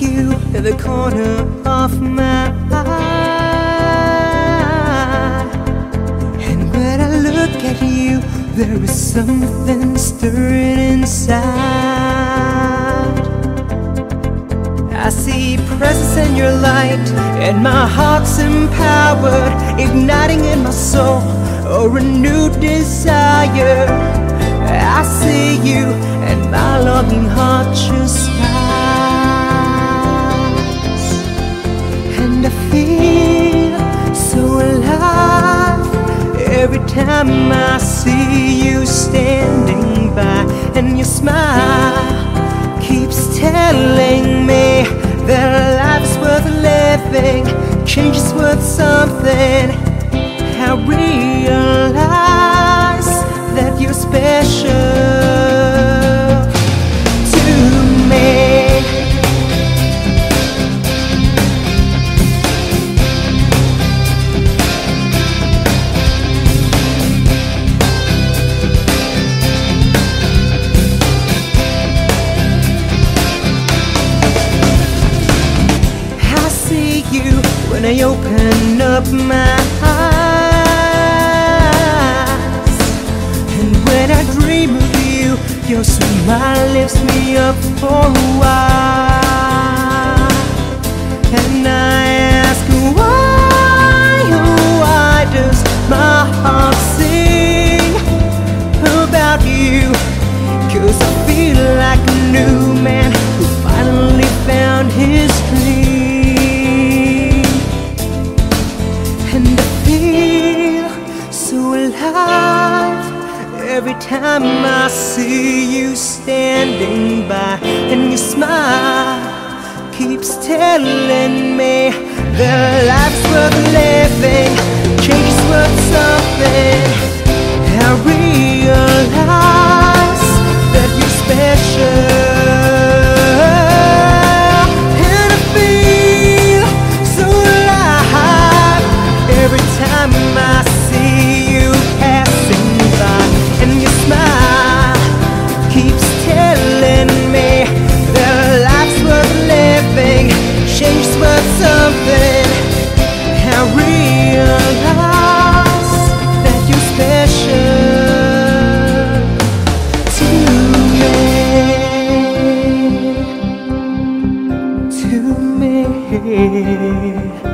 you in the corner of my eye. And when I look at you, there is something stirring inside. I see presence in your light, and my heart's empowered, igniting in my soul a renewed desire. I see you, and my longing heart see you standing by, and your smile keeps telling me that life's worth living, change is worth something. I realize that you're special I open up my eyes. And when I dream of you, your smile lifts me up for a while. Alive every time I see you standing by. And your smile keeps telling me that life's worth living, care